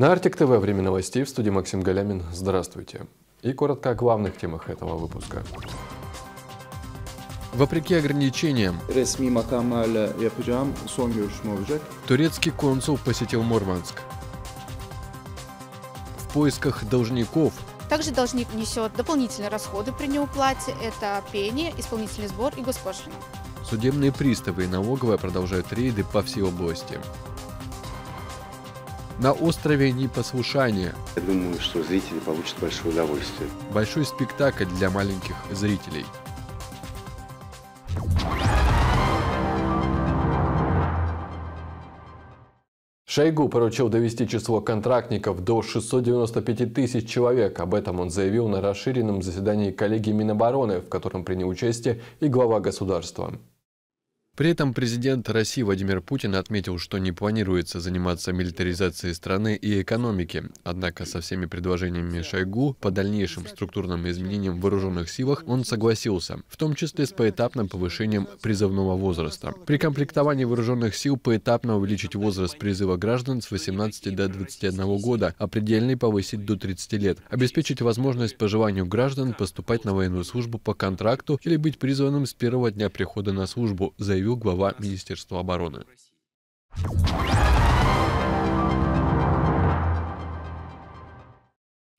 На Артик ТВ время новостей в студии Максим Галямин. Здравствуйте. И коротко о главных темах этого выпуска. Вопреки ограничениям, турецкий консул посетил Мурманск. В поисках должников также должник несет дополнительные расходы при неуплате. Это пение, исполнительный сбор и госпошлина. Судебные приставы и налоговая продолжают рейды по всей области. На острове Непослушания. Я думаю, что зрители получат большое удовольствие. Большой спектакль для маленьких зрителей – Шойгу поручил довести число контрактников до 695 тысяч человек. Об этом он заявил на расширенном заседании коллегии Минобороны, в котором принял участие и глава государства. При этом президент России Владимир Путин отметил, что не планируется заниматься милитаризацией страны и экономики. Однако со всеми предложениями Шойгу по дальнейшим структурным изменениям в вооруженных силах он согласился, в том числе с поэтапным повышением призывного возраста. При комплектовании вооруженных сил поэтапно увеличить возраст призыва граждан с 18 до 21 года, а предельный повысить до 30 лет. Обеспечить возможность по желанию граждан поступать на военную службу по контракту или быть призванным с первого дня прихода на службу, заявил заявил глава Министерства обороны.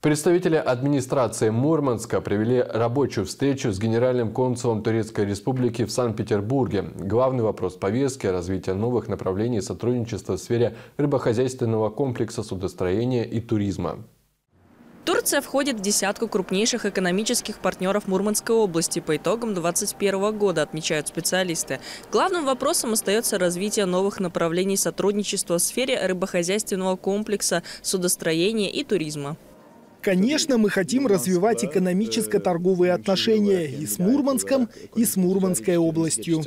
Представители администрации Мурманска провели рабочую встречу с генеральным консулом Турецкой Республики в Санкт-Петербурге. Главный вопрос повестки – развитие новых направлений сотрудничества в сфере рыбохозяйственного комплекса судостроения и туризма. Турция входит в десятку крупнейших экономических партнеров Мурманской области по итогам 2021 года, отмечают специалисты. Главным вопросом остается развитие новых направлений сотрудничества в сфере рыбохозяйственного комплекса, судостроения и туризма. Конечно, мы хотим развивать экономическо-торговые отношения и с Мурманском, и с Мурманской областью.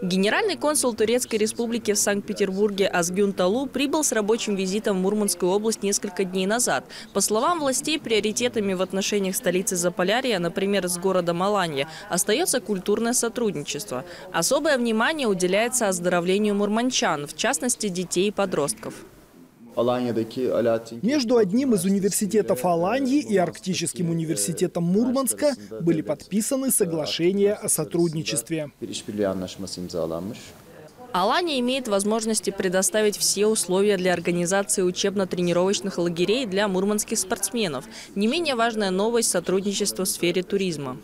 Генеральный консул Турецкой республики в Санкт-Петербурге Азгюн Талу прибыл с рабочим визитом в Мурманскую область несколько дней назад. По словам властей, приоритетами в отношениях столицы Заполярья, например, с городом Аланья, остается культурное сотрудничество. Особое внимание уделяется оздоровлению мурманчан, в частности детей и подростков. Между одним из университетов Аланьи и Арктическим университетом Мурманска были подписаны соглашения о сотрудничестве. Алания имеет возможности предоставить все условия для организации учебно-тренировочных лагерей для мурманских спортсменов. Не менее важная новость – сотрудничество в сфере туризма.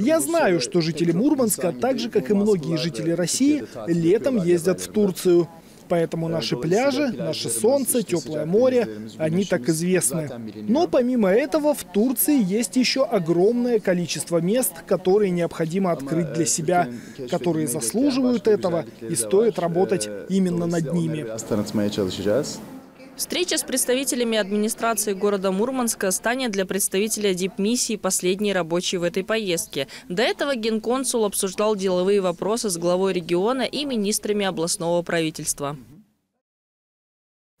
Я знаю, что жители Мурманска, так же как и многие жители России, летом ездят в Турцию. Поэтому наши пляжи, наше солнце, теплое море, они так известны. Но помимо этого в Турции есть еще огромное количество мест, которые необходимо открыть для себя, которые заслуживают этого и стоит работать именно над ними. Встреча с представителями администрации города Мурманска станет для представителя дипмиссии последней рабочей в этой поездке. До этого генконсул обсуждал деловые вопросы с главой региона и министрами областного правительства.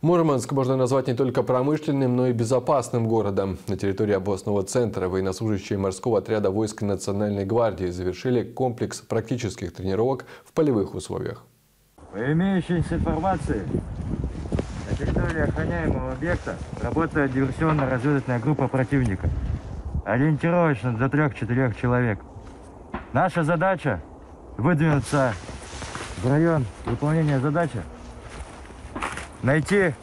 Мурманск можно назвать не только промышленным, но и безопасным городом. На территории областного центра военнослужащие морского отряда войск Национальной гвардии завершили комплекс практических тренировок в полевых условиях. По имеющейся информации, территории охраняемого объекта работает диверсионно-разведывательная группа противника. Ориентировочно до трех-четырех человек. Наша задача выдвинуться в район выполнения задачи найти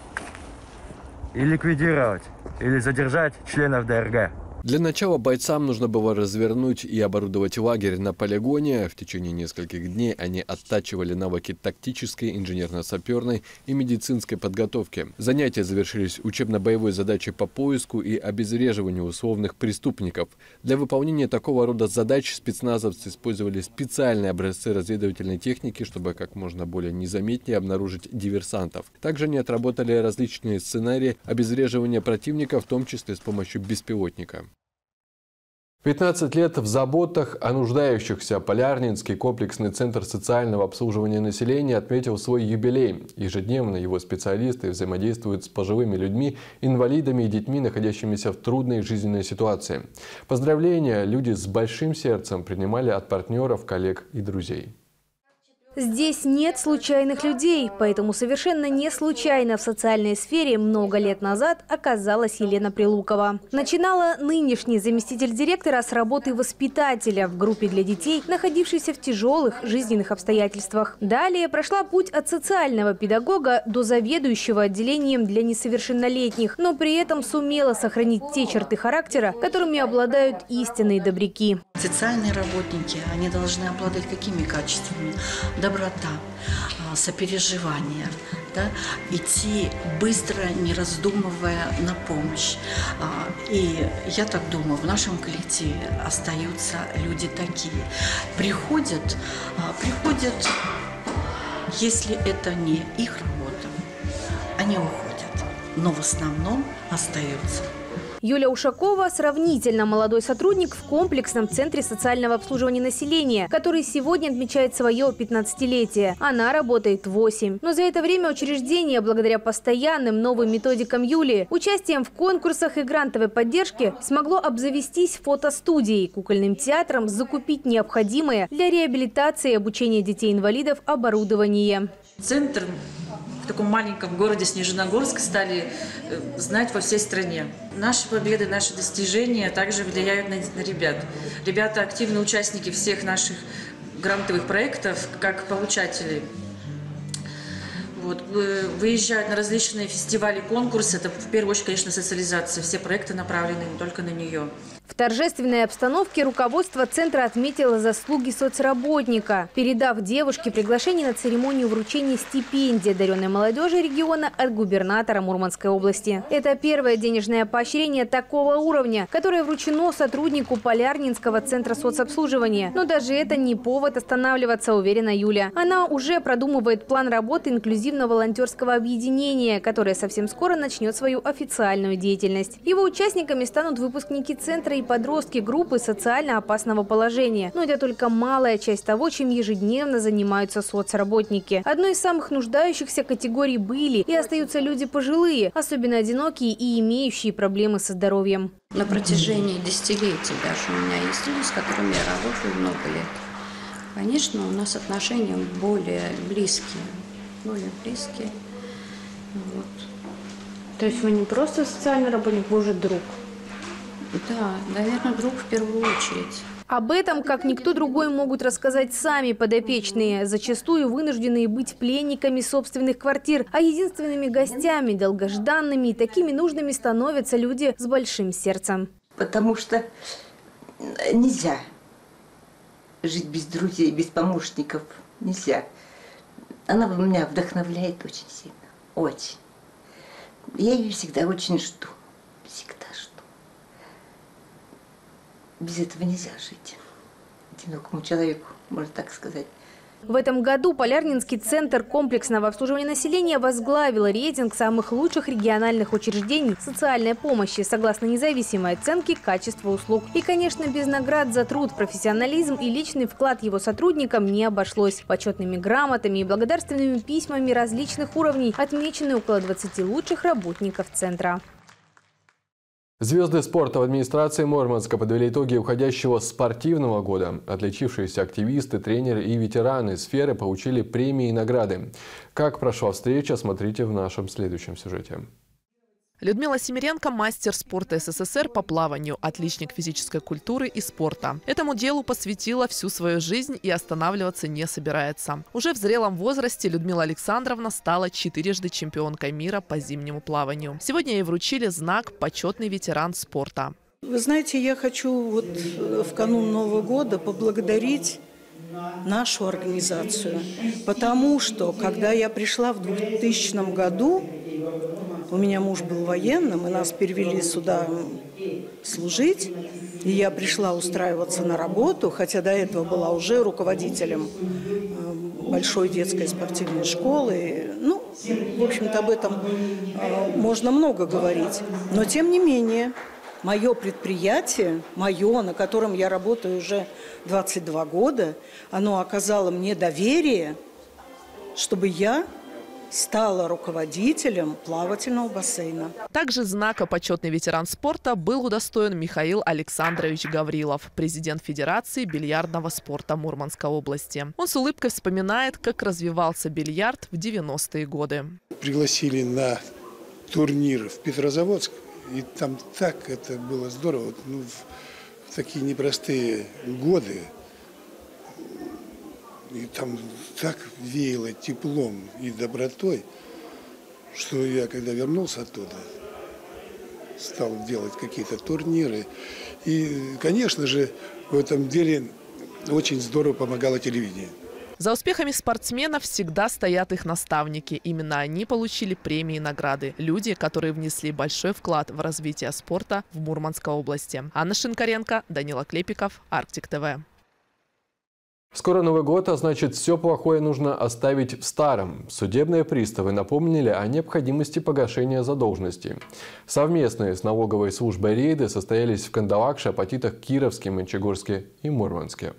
и ликвидировать или задержать членов ДРГ. Для начала бойцам нужно было развернуть и оборудовать лагерь на полигоне. В течение нескольких дней они оттачивали навыки тактической, инженерно-саперной и медицинской подготовки. Занятия завершились учебно-боевой задачей по поиску и обезвреживанию условных преступников. Для выполнения такого рода задач спецназовцы использовали специальные образцы разведывательной техники, чтобы как можно более незаметнее обнаружить диверсантов. Также они отработали различные сценарии обезвреживания противника, в том числе с помощью беспилотника. 15 лет в заботах о нуждающихся. Полярнинский комплексный центр социального обслуживания населения отметил свой юбилей. Ежедневно его специалисты взаимодействуют с пожилыми людьми, инвалидами и детьми, находящимися в трудной жизненной ситуации. Поздравления люди с большим сердцем принимали от партнеров, коллег и друзей. Здесь нет случайных людей, поэтому совершенно не случайно в социальной сфере много лет назад оказалась Елена Прилукова. Начинала нынешний заместитель директора с работы воспитателя в группе для детей, находившейся в тяжелых жизненных обстоятельствах. Далее прошла путь от социального педагога до заведующего отделением для несовершеннолетних, но при этом сумела сохранить те черты характера, которыми обладают истинные добряки. Социальные работники, они должны обладать какими качествами? Доброта, а, сопереживание, да? идти быстро, не раздумывая на помощь. А, и я так думаю, в нашем коллективе остаются люди такие. Приходят, а, приходят, если это не их работа, они уходят, но в основном остаются. Юля Ушакова – сравнительно молодой сотрудник в комплексном центре социального обслуживания населения, который сегодня отмечает свое 15-летие. Она работает 8. Но за это время учреждение, благодаря постоянным новым методикам Юлии, участием в конкурсах и грантовой поддержке, смогло обзавестись фотостудией, кукольным театром, закупить необходимое для реабилитации и обучения детей-инвалидов оборудование. Центр в таком маленьком городе Снежногорск стали э, знать во всей стране. Наши победы, наши достижения также влияют на, на ребят. Ребята активные участники всех наших грантовых проектов, как получатели. Вот, выезжают на различные фестивали, конкурсы. Это в первую очередь, конечно, социализация. Все проекты направлены только на нее. В торжественной обстановке руководство центра отметило заслуги соцработника, передав девушке приглашение на церемонию вручения стипендии одаренной молодежи региона от губернатора Мурманской области. Это первое денежное поощрение такого уровня, которое вручено сотруднику Полярнинского центра соцобслуживания. Но даже это не повод останавливаться, уверена Юля. Она уже продумывает план работы инклюзивного волонтерского объединения, которое совсем скоро начнет свою официальную деятельность. Его участниками станут выпускники центра и подростки группы социально опасного положения. Но это только малая часть того, чем ежедневно занимаются соцработники. Одной из самых нуждающихся категорий были и остаются люди пожилые, особенно одинокие и имеющие проблемы со здоровьем. На протяжении десятилетий даже у меня есть люди, с которыми я работаю много лет. Конечно, у нас отношения более близкие, более близкие. Вот. То есть вы не просто социальный работник, вы уже друг? Да, наверное, друг в первую очередь. Об этом, как никто другой, могут рассказать сами подопечные, зачастую вынужденные быть пленниками собственных квартир, а единственными гостями, долгожданными и такими нужными становятся люди с большим сердцем. Потому что нельзя жить без друзей, без помощников. Нельзя. Она меня вдохновляет очень сильно. Очень. Я ее всегда очень жду. Всегда жду без этого нельзя жить. Одинокому человеку, можно так сказать. В этом году Полярнинский центр комплексного обслуживания населения возглавил рейтинг самых лучших региональных учреждений социальной помощи согласно независимой оценке качества услуг. И, конечно, без наград за труд, профессионализм и личный вклад его сотрудникам не обошлось. Почетными грамотами и благодарственными письмами различных уровней отмечены около 20 лучших работников центра. Звезды спорта в администрации Мурманска подвели итоги уходящего спортивного года. Отличившиеся активисты, тренеры и ветераны сферы получили премии и награды. Как прошла встреча, смотрите в нашем следующем сюжете. Людмила Семиренко – мастер спорта СССР по плаванию, отличник физической культуры и спорта. Этому делу посвятила всю свою жизнь и останавливаться не собирается. Уже в зрелом возрасте Людмила Александровна стала четырежды чемпионкой мира по зимнему плаванию. Сегодня ей вручили знак «Почетный ветеран спорта». Вы знаете, я хочу вот в канун Нового года поблагодарить нашу организацию, потому что, когда я пришла в 2000 году, у меня муж был военным, и нас перевели сюда служить. И я пришла устраиваться на работу, хотя до этого была уже руководителем э, большой детской спортивной школы. Ну, в общем-то, об этом э, можно много говорить. Но, тем не менее, мое предприятие, мое, на котором я работаю уже 22 года, оно оказало мне доверие, чтобы я стала руководителем плавательного бассейна. Также знака «Почетный ветеран спорта» был удостоен Михаил Александрович Гаврилов, президент Федерации бильярдного спорта Мурманской области. Он с улыбкой вспоминает, как развивался бильярд в 90-е годы. Пригласили на турнир в Петрозаводск, и там так это было здорово. Ну, в такие непростые годы и там так веяло теплом и добротой, что я, когда вернулся оттуда, стал делать какие-то турниры. И, конечно же, в этом деле очень здорово помогало телевидение. За успехами спортсменов всегда стоят их наставники. Именно они получили премии и награды. Люди, которые внесли большой вклад в развитие спорта в Мурманской области. Анна Шинкаренко, Данила Клепиков, Арктик ТВ. Скоро Новый год, а значит все плохое нужно оставить в старом. Судебные приставы напомнили о необходимости погашения задолженности. Совместные с налоговой службой рейды состоялись в Кандалакше, Апатитах, Кировске, Мончегорске и Мурманске.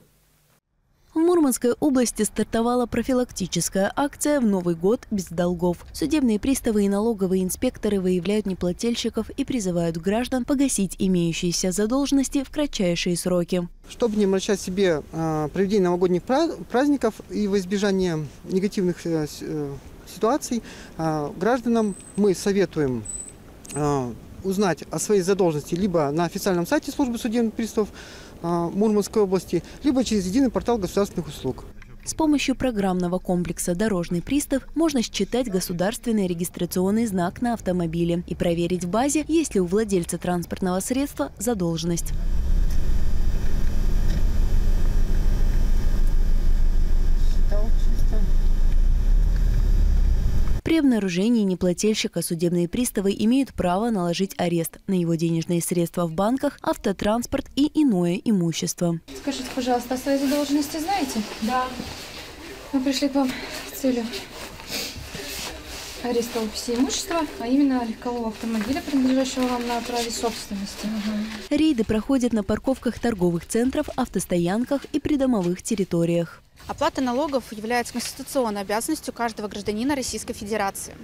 В Мурманской области стартовала профилактическая акция «В Новый год без долгов». Судебные приставы и налоговые инспекторы выявляют неплательщиков и призывают граждан погасить имеющиеся задолженности в кратчайшие сроки. Чтобы не омрачать себе э, проведение новогодних праздников и во избежание негативных э, э, ситуаций, гражданам мы советуем узнать о своей задолженности либо на официальном сайте службы судебных приставов, а, Мурманской области, либо через единый портал государственных услуг. С помощью программного комплекса «Дорожный пристав» можно считать государственный регистрационный знак на автомобиле и проверить в базе, есть ли у владельца транспортного средства задолженность. При обнаружении неплательщика судебные приставы имеют право наложить арест на его денежные средства в банках, автотранспорт и иное имущество. Скажите, пожалуйста, о своей задолженности знаете? Да. Мы пришли к вам с целью ареста описи имущества, а именно легкового автомобиля, принадлежащего вам на праве собственности. Угу. Рейды проходят на парковках торговых центров, автостоянках и придомовых территориях. Оплата налогов является конституционной обязанностью каждого гражданина Российской Федерации.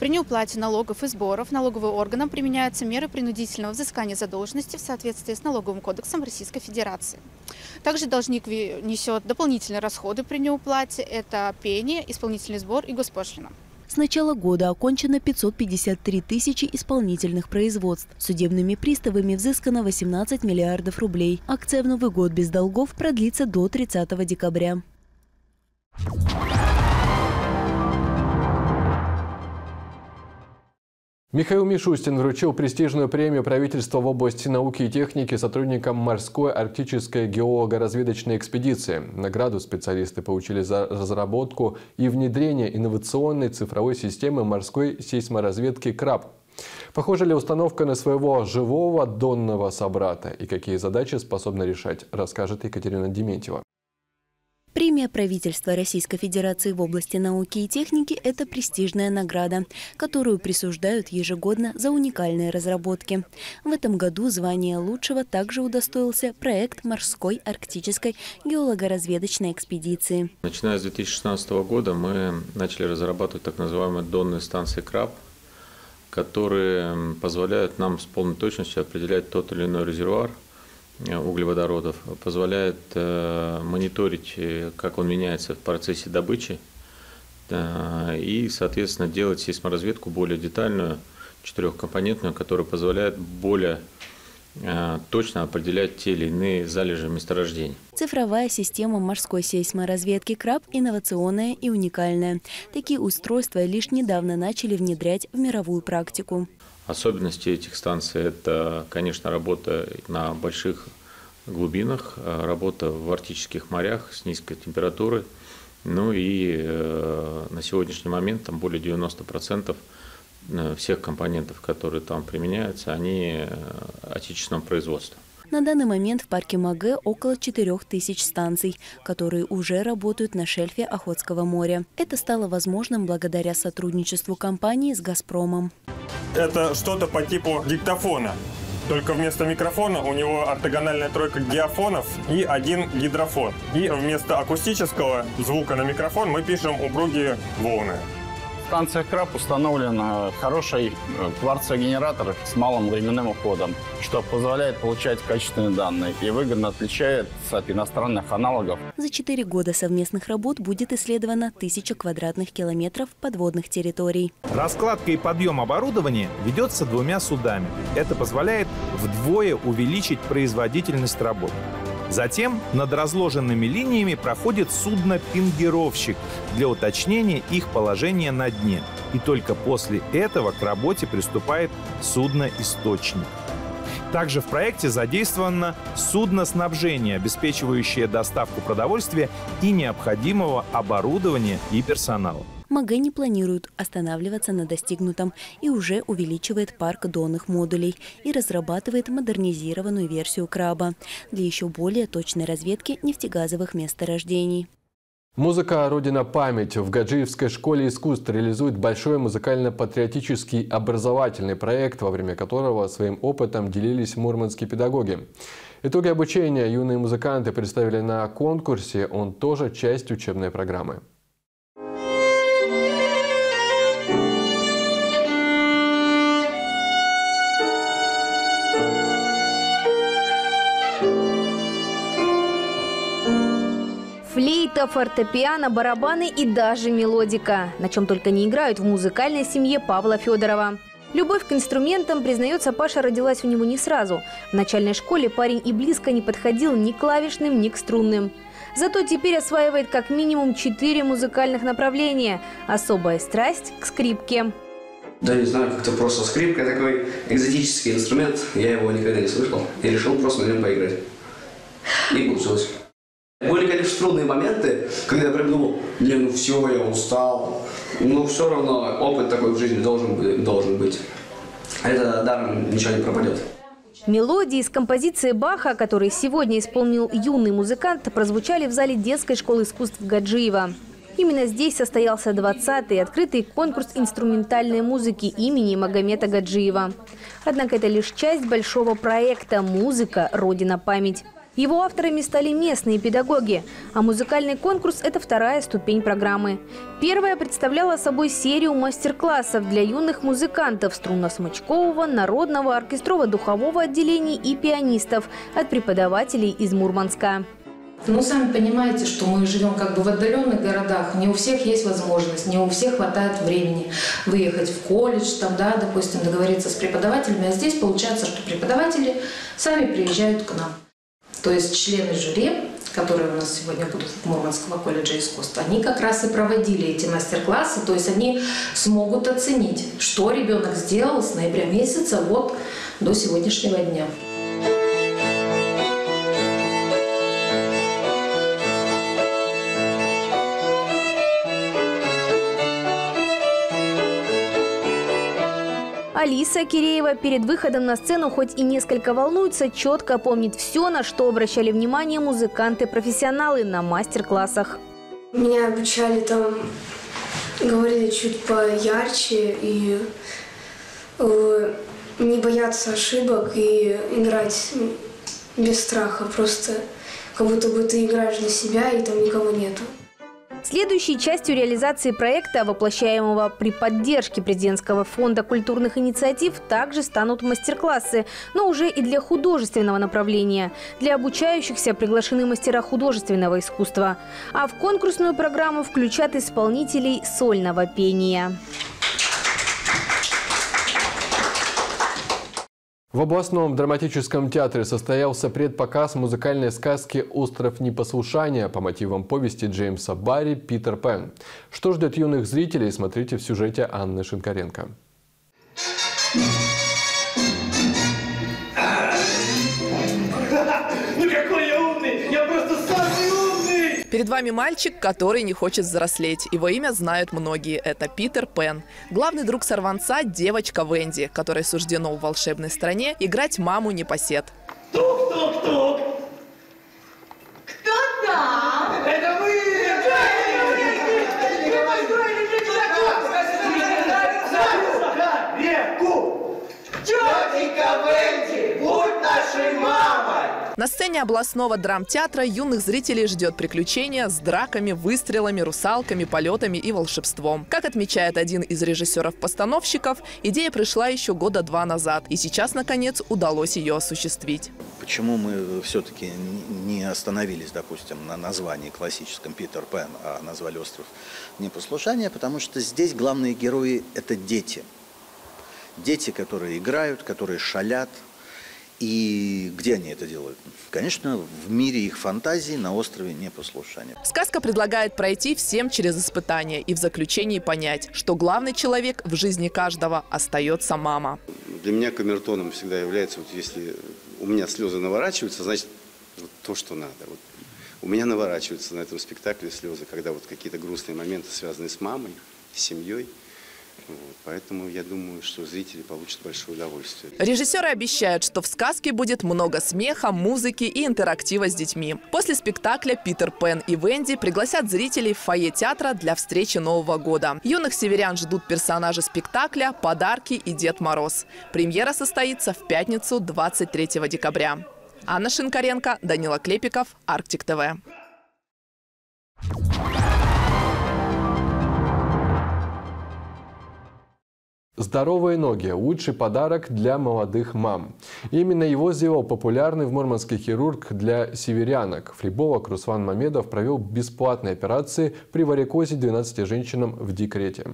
При неуплате налогов и сборов налоговым органам применяются меры принудительного взыскания задолженности в соответствии с налоговым кодексом Российской Федерации. Также должник несет дополнительные расходы при неуплате. Это пение, исполнительный сбор и госпошлина. С начала года окончено 553 тысячи исполнительных производств. Судебными приставами взыскано 18 миллиардов рублей. Акция в Новый год без долгов продлится до 30 декабря. Михаил Мишустин вручил престижную премию правительства в области науки и техники сотрудникам морской арктической геолого-разведочной экспедиции. Награду специалисты получили за разработку и внедрение инновационной цифровой системы морской сейсморазведки «КРАБ». Похожа ли установка на своего живого донного собрата и какие задачи способна решать, расскажет Екатерина Дементьева. Премия правительства Российской Федерации в области науки и техники – это престижная награда, которую присуждают ежегодно за уникальные разработки. В этом году звание лучшего также удостоился проект морской арктической геолого-разведочной экспедиции. Начиная с 2016 года мы начали разрабатывать так называемые донные станции КРАБ, которые позволяют нам с полной точностью определять тот или иной резервуар – углеводородов, позволяет э, мониторить, э, как он меняется в процессе добычи, э, и, соответственно, делать сейсморазведку более детальную, четырехкомпонентную, которая позволяет более точно определять те или иные залежи месторождений. Цифровая система морской сейсморазведки «КРАБ» инновационная и уникальная. Такие устройства лишь недавно начали внедрять в мировую практику. Особенности этих станций – это, конечно, работа на больших глубинах, э, работа в арктических морях с низкой температурой. Ну и э, на сегодняшний момент там более 90% э, всех компонентов, которые там применяются, они отечественного производства. На данный момент в парке МАГЭ около 4000 станций, которые уже работают на шельфе Охотского моря. Это стало возможным благодаря сотрудничеству компании с «Газпромом». Это что-то по типу диктофона. Только вместо микрофона у него ортогональная тройка диафонов и один гидрофон. И вместо акустического звука на микрофон мы пишем упругие волны. Станции КРАП установлен хороший э, кварцогенератор с малым временным уходом, что позволяет получать качественные данные и выгодно отличается от иностранных аналогов. За четыре года совместных работ будет исследовано тысяча квадратных километров подводных территорий. Раскладка и подъем оборудования ведется двумя судами. Это позволяет вдвое увеличить производительность работ. Затем над разложенными линиями проходит судно-пингировщик для уточнения их положения на дне. И только после этого к работе приступает судно-источник. Также в проекте задействовано судно-снабжение, обеспечивающее доставку продовольствия и необходимого оборудования и персонала. МАГЭ не планирует останавливаться на достигнутом и уже увеличивает парк донных модулей и разрабатывает модернизированную версию краба для еще более точной разведки нефтегазовых месторождений. Музыка «Родина память» в Гаджиевской школе искусств реализует большой музыкально-патриотический образовательный проект, во время которого своим опытом делились мурманские педагоги. Итоги обучения юные музыканты представили на конкурсе, он тоже часть учебной программы. Флейта, фортепиано, барабаны и даже мелодика. На чем только не играют в музыкальной семье Павла Федорова. Любовь к инструментам, признается Паша, родилась у него не сразу. В начальной школе парень и близко не подходил ни к клавишным, ни к струнным. Зато теперь осваивает как минимум четыре музыкальных направления. Особая страсть к скрипке. Да не знаю, как-то просто скрипка такой экзотический инструмент. Я его никогда не слышал. И решил просто на нем поиграть. И получилось. Были, конечно, трудные моменты, когда я прям думал, не, ну все, я устал. Но все равно опыт такой в жизни должен. Должен быть. Это даром ничего не пропадет. Мелодии из композиции Баха, которые сегодня исполнил юный музыкант, прозвучали в зале детской школы искусств Гаджиева. Именно здесь состоялся 20-й открытый конкурс инструментальной музыки имени Магомета Гаджиева. Однако это лишь часть большого проекта «Музыка. Родина. Память». Его авторами стали местные педагоги, а музыкальный конкурс – это вторая ступень программы. Первая представляла собой серию мастер-классов для юных музыкантов струнно-смычкового, народного, оркестрово-духового отделений и пианистов от преподавателей из Мурманска. Ну, сами понимаете, что мы живем как бы в отдаленных городах, не у всех есть возможность, не у всех хватает времени выехать в колледж, там, да, допустим, договориться с преподавателями, а здесь получается, что преподаватели сами приезжают к нам. То есть члены жюри, которые у нас сегодня будут в Мурманского колледжа искусств, они как раз и проводили эти мастер-классы, то есть они смогут оценить, что ребенок сделал с ноября месяца вот до сегодняшнего дня. Алиса Киреева перед выходом на сцену хоть и несколько волнуется, четко помнит все, на что обращали внимание музыканты-профессионалы на мастер-классах. Меня обучали там, говорили чуть поярче и э, не бояться ошибок и играть без страха, просто как будто бы ты играешь для себя и там никого нету. Следующей частью реализации проекта, воплощаемого при поддержке президентского фонда культурных инициатив, также станут мастер-классы, но уже и для художественного направления. Для обучающихся приглашены мастера художественного искусства. А в конкурсную программу включат исполнителей сольного пения. В областном драматическом театре состоялся предпоказ музыкальной сказки «Остров непослушания» по мотивам повести Джеймса Барри «Питер Пен». Что ждет юных зрителей, смотрите в сюжете Анны Шинкаренко. Ну Перед вами мальчик, который не хочет взрослеть. Его имя знают многие. Это Питер Пен. Главный друг сорванца – девочка Венди, которой суждено в волшебной стране играть маму непосед. Тук-тук-тук! Кто там? Это мы! Реку! Тетенька Венди, будь нашей мамой! На сцене областного драмтеатра юных зрителей ждет приключения с драками, выстрелами, русалками, полетами и волшебством. Как отмечает один из режиссеров-постановщиков, идея пришла еще года два назад, и сейчас, наконец, удалось ее осуществить. Почему мы все-таки не остановились, допустим, на названии классическом «Питер Пен», а назвали «Остров непослушания»? Потому что здесь главные герои – это дети. Дети, которые играют, которые шалят. И где они это делают? Конечно, в мире их фантазии на острове непослушания. Сказка предлагает пройти всем через испытания и в заключении понять, что главный человек в жизни каждого остается мама. Для меня камертоном всегда является, вот если у меня слезы наворачиваются, значит, вот то, что надо. Вот у меня наворачиваются на этом спектакле слезы, когда вот какие-то грустные моменты, связанные с мамой, с семьей. Вот, поэтому я думаю, что зрители получат большое удовольствие. Режиссеры обещают, что в сказке будет много смеха, музыки и интерактива с детьми. После спектакля Питер Пен и Венди пригласят зрителей в фойе театра для встречи Нового года. Юных северян ждут персонажи спектакля, подарки и Дед Мороз. Премьера состоится в пятницу 23 декабря. Анна Шинкаренко, Данила Клепиков, Арктик ТВ. Здоровые ноги – лучший подарок для молодых мам. Именно его сделал популярный в Мурманске хирург для северянок. Флеболог Руслан Мамедов провел бесплатные операции при варикозе 12 женщинам в декрете.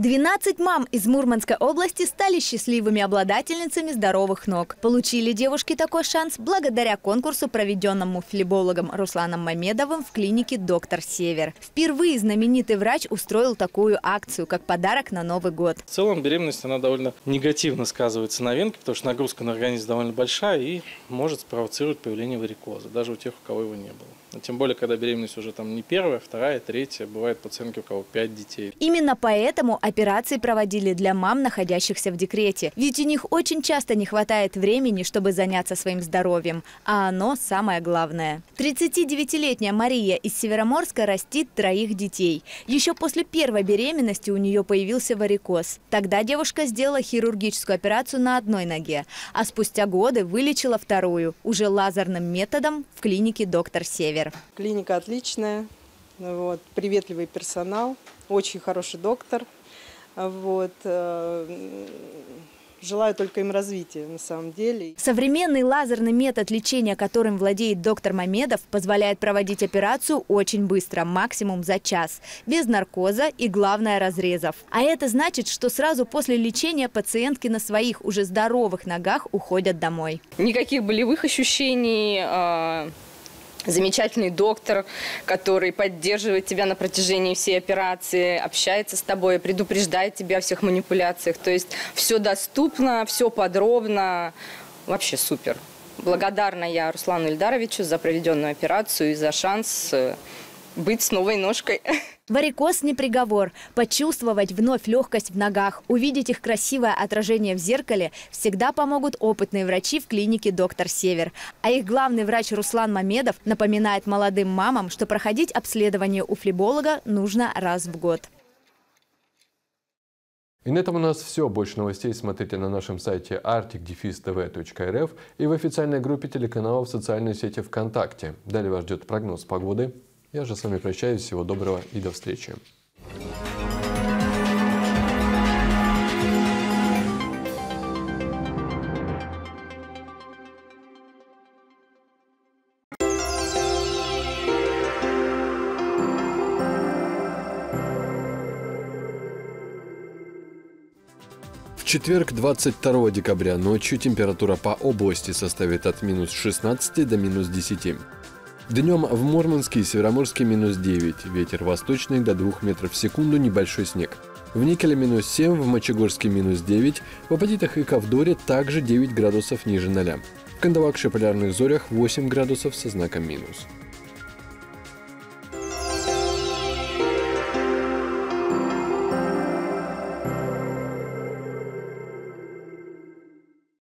12 мам из Мурманской области стали счастливыми обладательницами здоровых ног. Получили девушки такой шанс благодаря конкурсу, проведенному флебологом Русланом Мамедовым в клинике «Доктор Север». Впервые знаменитый врач устроил такую акцию, как подарок на Новый год. В целом беременность она довольно негативно сказывается на венке, потому что нагрузка на организм довольно большая и может спровоцировать появление варикоза, даже у тех, у кого его не было. Тем более, когда беременность уже там не первая, вторая, третья, бывает пациентки, у кого пять детей. Именно поэтому операции проводили для мам, находящихся в декрете. Ведь у них очень часто не хватает времени, чтобы заняться своим здоровьем. А оно самое главное. 39-летняя Мария из Североморска растит троих детей. Еще после первой беременности у нее появился варикоз. Тогда девушка сделала хирургическую операцию на одной ноге, а спустя годы вылечила вторую, уже лазерным методом в клинике «Доктор Север». Север. Клиника отличная, вот, приветливый персонал, очень хороший доктор. Вот, э, Желаю только им развития на самом деле. Современный лазерный метод лечения, которым владеет доктор Мамедов, позволяет проводить операцию очень быстро, максимум за час, без наркоза и, главное, разрезов. А это значит, что сразу после лечения пациентки на своих уже здоровых ногах уходят домой. Никаких болевых ощущений, а, замечательный доктор, который поддерживает тебя на протяжении всей операции, общается с тобой, предупреждает тебя о всех манипуляциях. То есть все доступно, все подробно. Вообще супер. Благодарна я Руслану Ильдаровичу за проведенную операцию и за шанс э, быть с новой ножкой. Варикоз не приговор. Почувствовать вновь легкость в ногах, увидеть их красивое отражение в зеркале всегда помогут опытные врачи в клинике «Доктор Север». А их главный врач Руслан Мамедов напоминает молодым мамам, что проходить обследование у флеболога нужно раз в год. И на этом у нас все. Больше новостей смотрите на нашем сайте articdefistv.rf и в официальной группе телеканала в социальной сети ВКонтакте. Далее вас ждет прогноз погоды, я же с вами прощаюсь. Всего доброго и до встречи. В четверг, 22 декабря ночью температура по области составит от минус 16 до минус 10. Днем в Мурманске и Североморске минус 9, ветер восточный до 2 метров в секунду, небольшой снег. В Никеле минус 7, в Мочегорске минус 9, в Апатитах и Ковдоре также 9 градусов ниже 0. В Кандалакше полярных зорях 8 градусов со знаком минус.